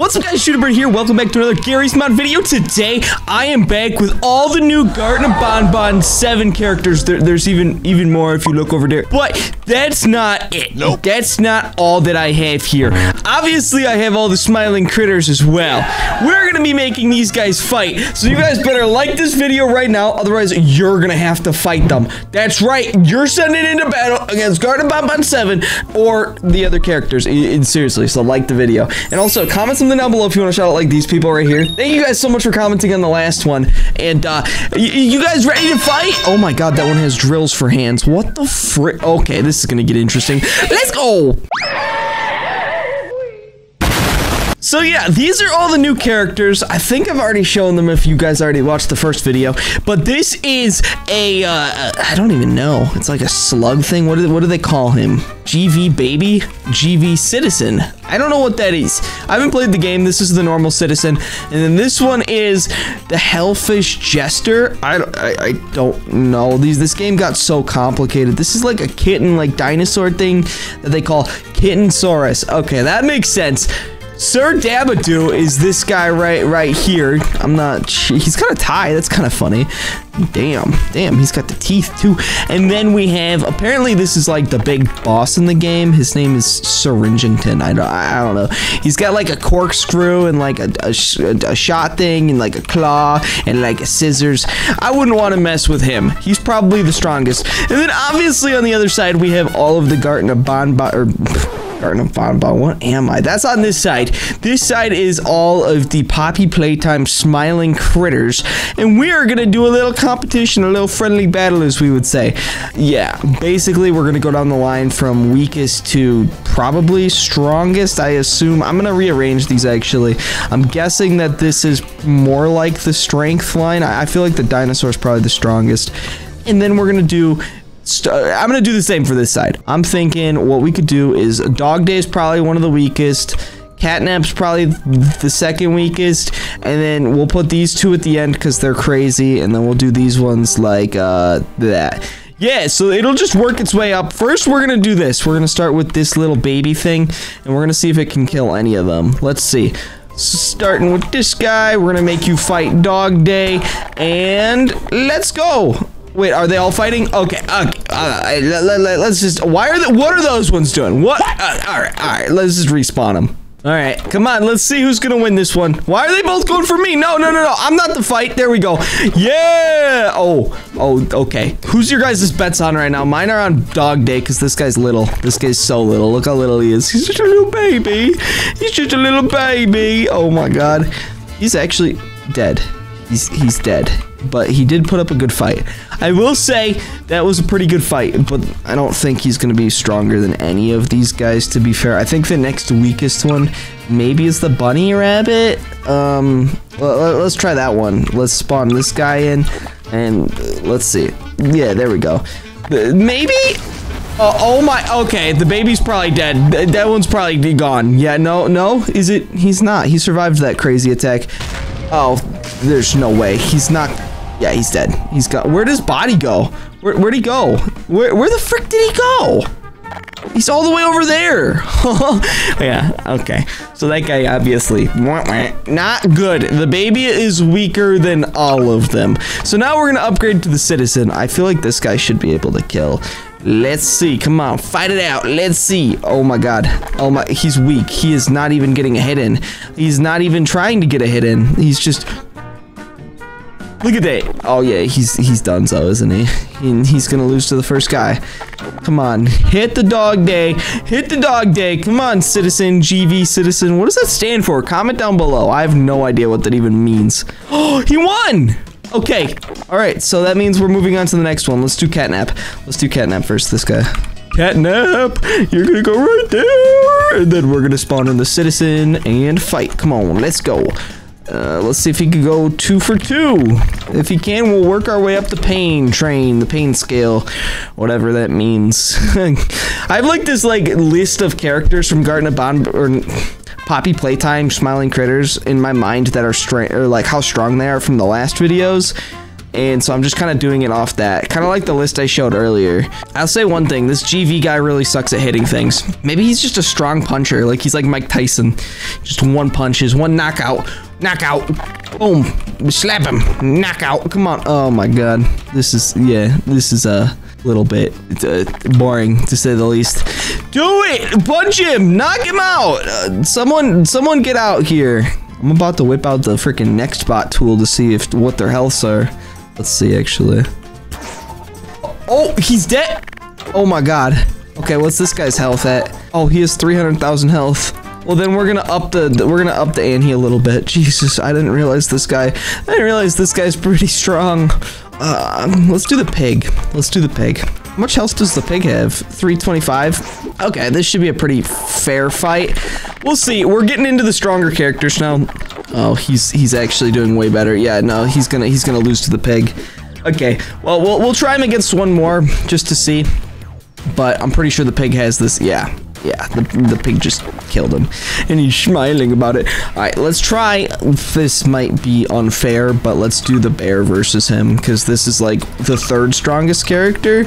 What's up guys, Shooter here. Welcome back to another Garry's Mod video. Today, I am back with all the new Garten of Banban 7 characters. There, there's even even more if you look over there. But that's not it. Nope. That's not all that I have here. Obviously, I have all the smiling critters as well. We're gonna be making these guys fight. So you guys better like this video right now, otherwise you're gonna have to fight them. That's right, you're sending into battle against Garten of Banban 7 or the other characters. I, I, seriously, so like the video. And also, comment some something down below if you want to shout out like these people right here. Thank you guys so much for commenting on the last one. And, uh, you guys ready to fight? Oh my god, that one has drills for hands. What the frick? Okay, this is gonna get interesting. Let's go! So yeah, these are all the new characters. I think I've already shown them if you guys already watched the first video. But this is a uh, I don't even know. It's like a slug thing. What do, what do they call him? GV Baby? GV Citizen. I don't know what that is. I haven't played the game. This is the normal Citizen. And then this one is the Hellfish Jester. I, I, I don't know. These This game got so complicated. This is like a kitten, like dinosaur thing that they call Kittensaurus. Okay, that makes sense. Sir Dabadoo is this guy right right here. I'm not he's got a tie. That's kind of funny. Damn, damn, he's got the teeth too. And then we have apparently this is like the big boss in the game. His name is Syringington. I don't I don't know. He's got like a corkscrew and like a, a, a shot thing and like a claw and like a scissors. I wouldn't want to mess with him. He's probably the strongest. And then obviously on the other side we have all of the Garten of Bon, Garten of Bonbon. What am I? That's on this side. This side is all of the Poppy Playtime smiling critters. And we are going to do a little competition, a little friendly battle, as we would say. Yeah, basically, we're going to go down the line from weakest to probably strongest, I assume. I'm going to rearrange these, actually. I'm guessing that this is more like the strength line. I feel like the dinosaur is probably the strongest. And then we're going to do I'm going to do the same for this side. I'm thinking what we could do is Dog Day is probably one of the weakest. Catnap's probably the second weakest, and then we'll put these two at the end because they're crazy, and then we'll do these ones like uh, that. Yeah, so it'll just work its way up. First, we're gonna do this. We're gonna start with this little baby thing, and we're gonna see if it can kill any of them. Let's see. Starting with this guy, we're gonna make you fight Dog Day, and let's go. Wait, are they all fighting? Okay, okay. Uh, let, us let, just. Why are the? What are those ones doing? What? Uh, all right, all right. Let's just respawn them. All right, come on. Let's see who's gonna win this one. Why are they both going for me? No, no, no, no. I'm not the fight. There we go. Yeah. Oh, oh. Okay. Who's your guys' bets on right now? Mine are on Dog Day because this guy's little. This guy's so little. Look how little he is. He's just a little baby. He's just a little baby. Oh my god. He's actually dead. He's he's dead but he did put up a good fight. I will say that was a pretty good fight, but I don't think he's going to be stronger than any of these guys, to be fair. I think the next weakest one maybe is the bunny rabbit. Um, let's try that one. Let's spawn this guy in, and uh, let's see. Yeah, there we go. Uh, maybe Oh, oh, my, okay, the baby's probably dead. That one's probably gone. Yeah, no, no, is it? He's not. He survived that crazy attack. Oh, there's no way. He's not yeah, he's dead. He's got. Where does body go? Where, where'd he go? Where, where the frick did he go? He's all the way over there. yeah, okay. So that guy obviously not good. The baby is weaker than all of them. So now we're gonna upgrade to the citizen. I feel like this guy should be able to kill. Let's see. Come on, fight it out. Let's see. Oh my god. Oh my, he's weak. He is not even getting a hit in. He's not even trying to get a hit in. He's just Look at that. Oh, yeah, he's he's done so, isn't he? he? He's gonna lose to the first guy. Come on. Hit the dog day. Hit the dog day. Come on, citizen, GV citizen. What does that stand for? Comment down below. I have no idea what that even means. Oh, he won! Okay. All right, so that means we're moving on to the next one. Let's do catnap. Let's do catnap first, this guy. Catnap, you're gonna go right there. And then we're gonna spawn in the citizen and fight. Come on, let's go. Uh, let's see if he can go two for two. If he can, we'll work our way up the pain train, the pain scale, whatever that means. I have like this like list of characters from Garten of Bond or Poppy Playtime Smiling Critters in my mind that are straight or like how strong they are from the last videos. And so I'm just kind of doing it off that. Kind of like the list I showed earlier. I'll say one thing. This GV guy really sucks at hitting things. Maybe he's just a strong puncher. Like he's like Mike Tyson. Just one punches, one knockout. Knockout. Boom. Slap him. Knockout. Come on. Oh my god. This is, yeah, this is a little bit uh, boring to say the least. Do it! Punch him! Knock him out! Uh, someone, someone get out here. I'm about to whip out the freaking Nextbot tool to see if what their healths are. Let's see, actually. Oh, he's dead! Oh my god. Okay, what's this guy's health at? Oh, he has 300,000 health. Well, then we're gonna up the we're gonna up the ante a little bit. Jesus, I didn't realize this guy. I didn't realize this guy's pretty strong. Uh, let's do the pig. Let's do the pig. How much health does the pig have? 325? Okay, this should be a pretty fair fight. We'll see. We're getting into the stronger characters now. Oh, he's he's actually doing way better. Yeah, no, he's gonna he's gonna lose to the pig. Okay, well we'll we'll try him against one more just to see. But I'm pretty sure the pig has this. Yeah, yeah, the, the pig just killed him. And he's smiling about it. Alright, let's try. This might be unfair, but let's do the bear versus him. Because this is like the third strongest character.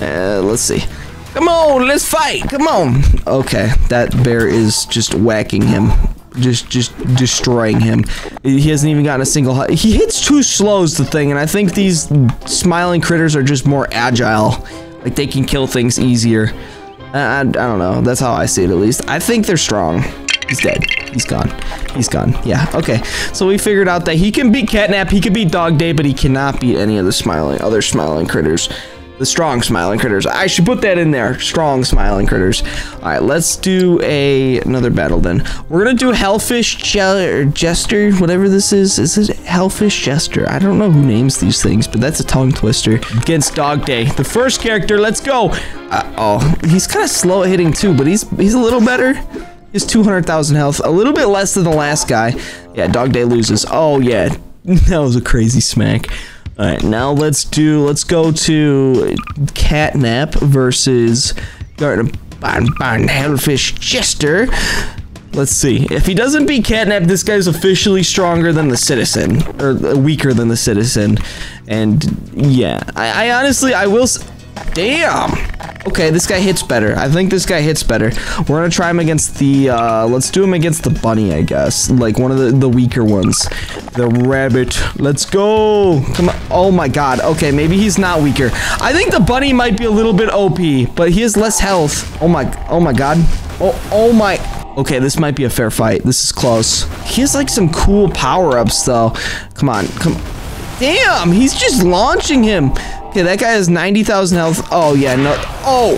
Uh, let's see. Come on, let's fight. Come on. Okay, that bear is just whacking him. Just, just destroying him. He hasn't even gotten a single hit. He hits too slow is the thing, and I think these smiling critters are just more agile. Like, they can kill things easier. I, I, don't know. That's how I see it, at least. I think they're strong. He's dead. He's gone. He's gone. Yeah, okay. So we figured out that he can beat Catnap, he can beat Dog Day, but he cannot beat any of the smiling, other smiling critters. The strong smiling critters. I should put that in there. Strong smiling critters. All right, let's do a another battle then. We're gonna do Hellfish Je Jester, whatever this is. Is it Hellfish Jester? I don't know who names these things, but that's a tongue twister. Against Dog Day, the first character. Let's go. Uh, oh, he's kind of slow at hitting too, but he's he's a little better. He's 200,000 health, a little bit less than the last guy. Yeah, Dog Day loses. Oh yeah, that was a crazy smack. All right, now let's do, let's go to Catnap versus Garden Barn Barn Hellfish Jester. Let's see. If he doesn't beat Catnap, this guy's officially stronger than the Citizen, or weaker than the Citizen. And yeah, I, I honestly, I will. Damn. Okay, this guy hits better. I think this guy hits better. We're gonna try him against the, uh, let's do him against the bunny, I guess. Like, one of the, the weaker ones. The rabbit. Let's go. Come on. Oh my god. Okay, maybe he's not weaker. I think the bunny might be a little bit OP, but he has less health. Oh my, oh my god. Oh, oh my. Okay, this might be a fair fight. This is close. He has like some cool power-ups though. Come on, come. Damn, he's just launching him. Okay, that guy has 90,000 health. Oh, yeah, no. Oh!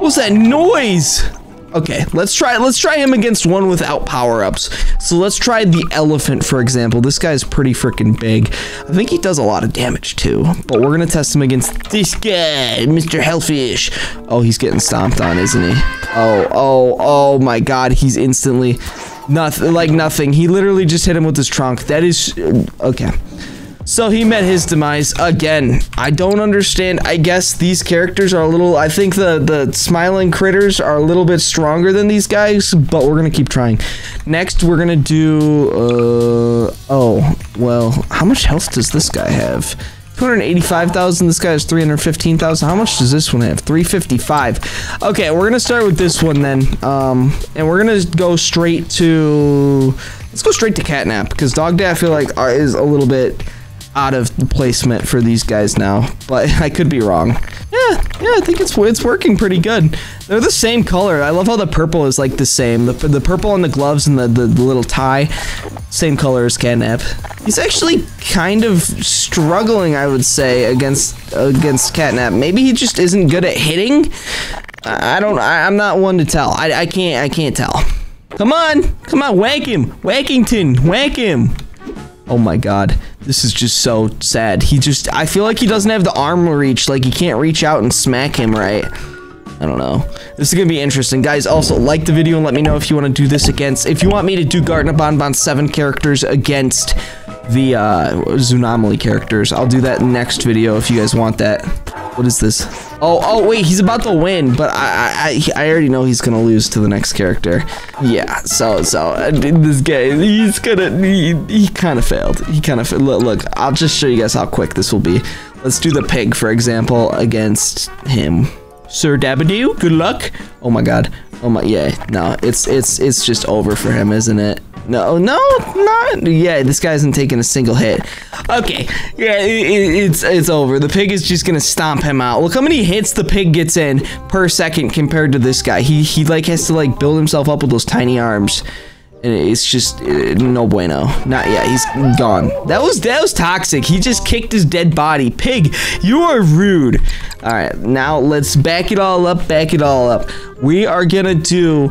What's that noise? Okay, let's try let's try him against one without power-ups. So let's try the elephant, for example. This guy's pretty freaking big. I think he does a lot of damage too. But we're gonna test him against this guy, Mr. Hellfish. Oh, he's getting stomped on, isn't he? Oh, oh, oh my god, he's instantly nothing like nothing. He literally just hit him with his trunk. That is okay. So he met his demise again. I don't understand. I guess these characters are a little. I think the the smiling critters are a little bit stronger than these guys, but we're gonna keep trying. Next, we're gonna do. Uh, oh, well, how much health does this guy have? 285,000. This guy has 315,000. How much does this one have? 355. Okay, we're gonna start with this one then. Um, and we're gonna go straight to. Let's go straight to Catnap because Dog Day I feel like is a little bit out of the placement for these guys now, but I could be wrong. Yeah, yeah, I think it's it's working pretty good. They're the same color. I love how the purple is like the same. The, the purple on the gloves and the, the, the little tie, same color as Catnap. He's actually kind of struggling, I would say, against against Catnap. Maybe he just isn't good at hitting. I don't. I, I'm not one to tell. I, I can't. I can't tell. Come on, come on, whack him, Wackington, whack him. Oh my god. This is just so sad. He just, I feel like he doesn't have the arm reach. Like, he can't reach out and smack him right. I don't know. This is going to be interesting. Guys, also, like the video and let me know if you want to do this against, if you want me to do Garten Bon Bon 7 characters against the, uh, Zoonomaly characters. I'll do that next video if you guys want that. What is this? Oh, oh, wait, he's about to win, but I, I, I already know he's gonna lose to the next character. Yeah, so, so, uh, this guy, he's gonna, he, he kind of failed. He kind of, look, look, I'll just show you guys how quick this will be. Let's do the pig, for example, against him. Sir Dabadoo, good luck. Oh my god. Oh my, yeah, no, it's, it's, it's just over for him, isn't it? No, no, not. Yeah, this guy hasn't taken a single hit. Okay, yeah, it, it, it's it's over. The pig is just gonna stomp him out. Look how many hits the pig gets in per second compared to this guy. He he like has to like build himself up with those tiny arms. And it's just uh, no bueno. Not yet. He's gone. That was that was toxic. He just kicked his dead body. Pig, you are rude. All right, now let's back it all up. Back it all up. We are gonna do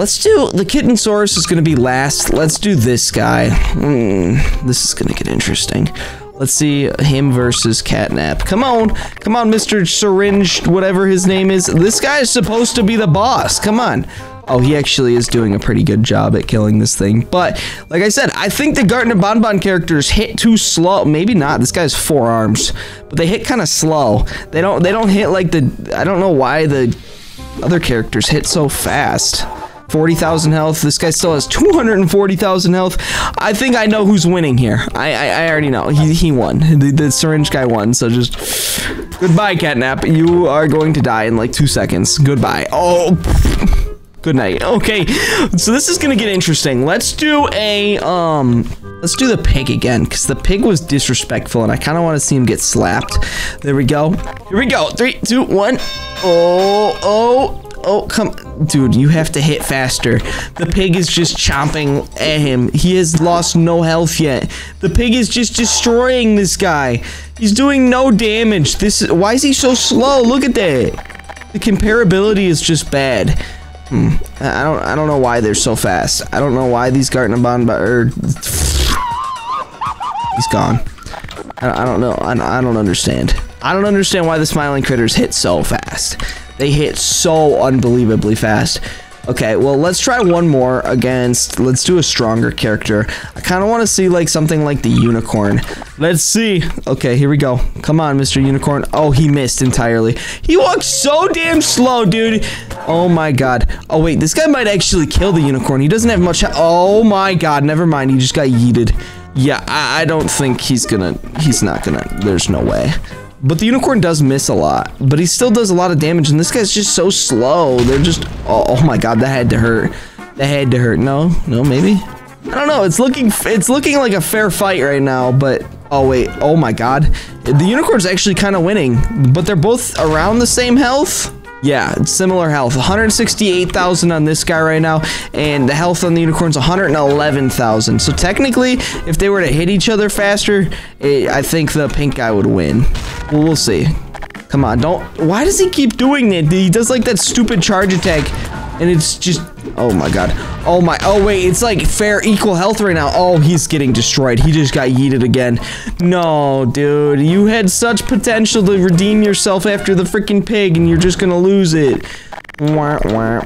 Let's do, the Kittensaurus is going to be last. Let's do this guy. Mm, this is to get interesting. Let's see him versus Catnap. Come on. Come on, Mr. Syringe, whatever his name is. This guy is supposed to be the boss. Come on. Oh, he actually is doing a pretty good job at killing this thing. But, like I said, I think the Garten of Banban characters hit too slow. Maybe not. This guy's four arms. But they hit kind of slow. They don't, they don't hit like the... I don't know why the other characters hit so fast. 40,000 health. This guy still has 240,000 health. I think I know who's winning here. I I, I already know. He, he won. The, the, syringe guy won. So just goodbye, Catnap. You are going to die in like two seconds. Goodbye. Oh. Good night. Okay, so this is gonna get interesting. Let's do a um, let's do the pig again because the pig was disrespectful and I kind of want to see him get slapped. There we go. Here we go. Three, two, one. Oh, oh. Oh, come... Dude, you have to hit faster. The pig is just chomping at him. He has lost no health yet. The pig is just destroying this guy. He's doing no damage. This is... Why is he so slow? Look at that. The comparability is just bad. Hmm. I don't I don't know why they're so fast. I don't know why these Gartenabon are He's gone. I, don't know. I don't understand. I don't understand why the smiling critters hit so fast. They hit so unbelievably fast. Okay, well, let's try one more against, let's do a stronger character. I kind of want to see, like, something like the unicorn. Let's see. Okay, here we go. Come on, Mr. Unicorn. Oh, he missed entirely. He walks so damn slow, dude. Oh, my God. Oh, wait, this guy might actually kill the unicorn. He doesn't have much... Oh, my God. Never mind. He just got yeeted. Yeah, I, I don't think he's gonna... He's not gonna... There's no way. But the unicorn does miss a lot, but he still does a lot of damage, and this guy's just so slow. They're just, oh, oh my god, that had to hurt. That had to hurt. No, no, maybe. I don't know. It's looking, it's looking like a fair fight right now, but oh wait, oh my god, the unicorn's actually kind of winning, but they're both around the same health. Yeah, similar health. 168,000 on this guy right now, and the health on the unicorn's 111,000. So technically, if they were to hit each other faster, it, I think the pink guy would win. Well, we'll see. Come on, don't... Why does he keep doing it? He does like that stupid charge attack, and it's just Oh my god. Oh my. Oh wait, it's like fair equal health right now. Oh, he's getting destroyed. He just got yeeted again. No, dude. You had such potential to redeem yourself after the freaking pig and you're just gonna lose it. Wah, wah.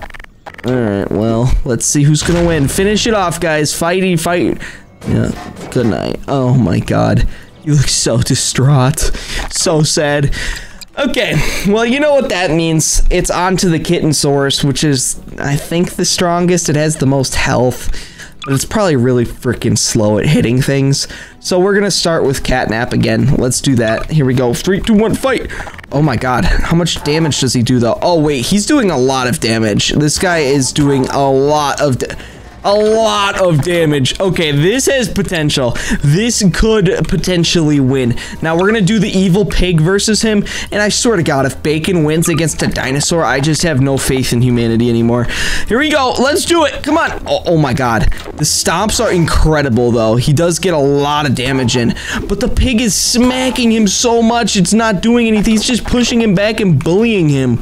Alright, well, let's see who's gonna win. Finish it off, guys. Fighty, fight. Yeah, good night. Oh my god. You look so distraught. So sad. Okay, well, you know what that means. It's on to the Kittensaurus, which is, I think, the strongest. It has the most health, but it's probably really freaking slow at hitting things. So we're gonna start with Catnap again. Let's do that. Here we go. Three, two, one, fight! Oh my god, how much damage does he do, though? Oh, wait, he's doing a lot of damage. This guy is doing a lot of a lot of damage. Okay, this has potential. This could potentially win. Now, we're gonna do the evil pig versus him, and I swear to God, if Bacon wins against a dinosaur, I just have no faith in humanity anymore. Here we go. Let's do it. Come on. Oh, oh my God. The stomps are incredible, though. He does get a lot of damage in, but the pig is smacking him so much, it's not doing anything. He's just pushing him back and bullying him.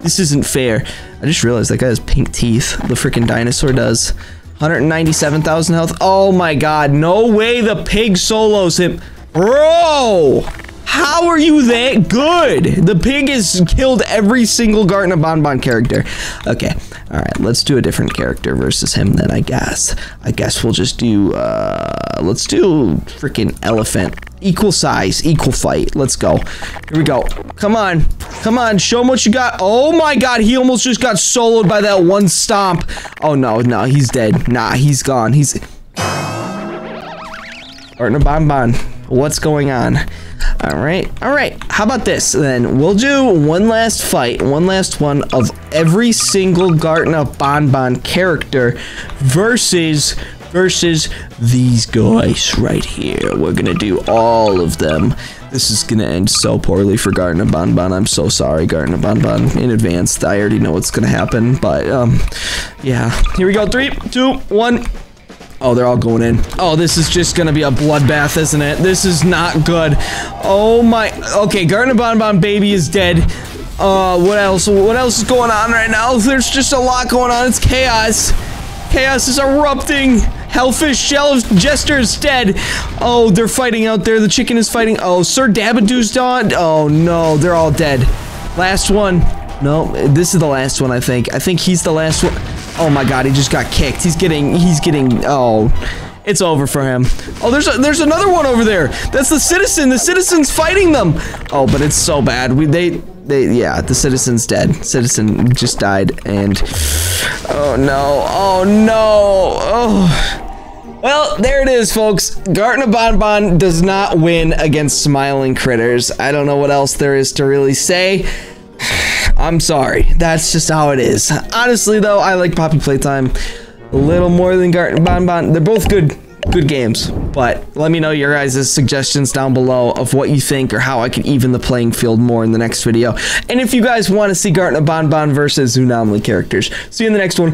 This isn't fair. I just realized that guy has pink teeth. The freaking dinosaur does. 197,000 health. Oh my god. No way the pig solos him. Bro! How are you that good? The pig has killed every single Garten of Banban character. Okay. Alright, let's do a different character versus him then, I guess. I guess we'll just do, uh, let's do freaking elephant. Equal size, equal fight. Let's go. Here we go. Come on. Come on, show him what you got. Oh my god, he almost just got soloed by that one stomp. Oh no, no, he's dead. Nah, he's gone. He's... Partner Bon Bon, what's going on? All right, all right. How about this then? We'll do one last fight, one last one of every single Garten Bon Bon character versus versus these guys right here. We're gonna do all of them. This is gonna end so poorly for Garten Bon Bon. I'm so sorry, Garten Bon Bon, in advance. I already know what's gonna happen, but um, yeah. Here we go. Three, two, one. Oh, they're all going in. Oh, this is just gonna be a bloodbath, isn't it? This is not good. Oh my. Okay, Garten Bon Bon baby is dead. Uh, what else? What else is going on right now? There's just a lot going on. It's chaos. Chaos is erupting. Hellfish Shell of Jester's dead. Oh, they're fighting out there. The chicken is fighting. Oh, Sir Dabadoo's done. Oh no, they're all dead. Last one. No, this is the last one, I think. I think he's the last one. Oh my god, he just got kicked. He's getting, he's getting, oh. It's over for him. Oh, there's a, there's another one over there. That's the citizen. The citizen's fighting them. Oh, but it's so bad. We they they yeah, the citizen's dead. Citizen just died and oh no. Oh no. Oh. Well, there it is, folks. Garten Bon Bon does not win against smiling critters. I don't know what else there is to really say. I'm sorry. That's just how it is. Honestly, though, I like Poppy Playtime a little more than Garten Bon Bon. They're both good good games, but let me know your guys' suggestions down below of what you think or how I can even the playing field more in the next video. And if you guys want to see Garten Bon Bon versus Zoonomaly characters. See you in the next one.